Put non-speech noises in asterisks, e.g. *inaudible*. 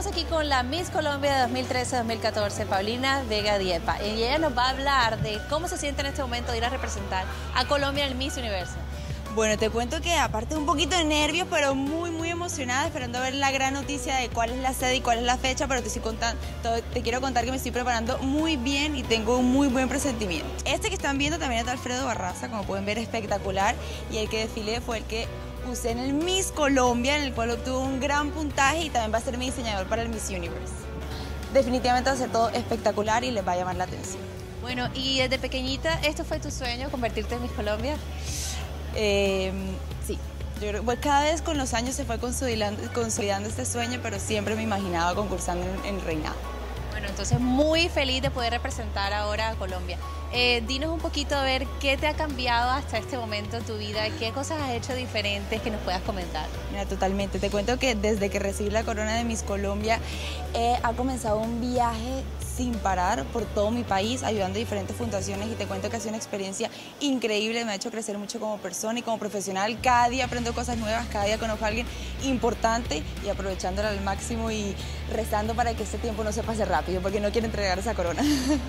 Estamos aquí con la Miss Colombia de 2013-2014, Paulina Vega Diepa. Y ella nos va a hablar de cómo se siente en este momento de ir a representar a Colombia en el Miss Universo. Bueno, te cuento que aparte un poquito de nervios, pero muy, muy emocionada, esperando ver la gran noticia de cuál es la sede y cuál es la fecha, pero te, contando, te quiero contar que me estoy preparando muy bien y tengo un muy buen presentimiento. Este que están viendo también es de Alfredo Barraza, como pueden ver, espectacular, y el que desfilé fue el que usé en el Miss Colombia, en el cual obtuvo un gran puntaje y también va a ser mi diseñador para el Miss Universe. Definitivamente va a ser todo espectacular y les va a llamar la atención. Bueno, y desde pequeñita, ¿esto fue tu sueño, convertirte en Miss Colombia? Eh, sí, yo creo, pues cada vez con los años se fue consolidando, consolidando este sueño, pero siempre me imaginaba concursando en, en Reinado. Bueno, entonces muy feliz de poder representar ahora a Colombia. Eh, dinos un poquito a ver qué te ha cambiado hasta este momento en tu vida, qué cosas has hecho diferentes que nos puedas comentar. Mira, totalmente. Te cuento que desde que recibí la corona de Miss Colombia eh, ha comenzado un viaje sin parar por todo mi país, ayudando a diferentes fundaciones y te cuento que ha sido una experiencia increíble, me ha hecho crecer mucho como persona y como profesional. Cada día aprendo cosas nuevas, cada día conozco a alguien importante y aprovechándola al máximo y rezando para que este tiempo no se pase rápido porque no quiero entregar esa corona. *laughs*